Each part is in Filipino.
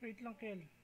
Wait lang, Kel.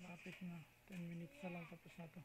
Malapit na. 10 minutes na lang tapos na to.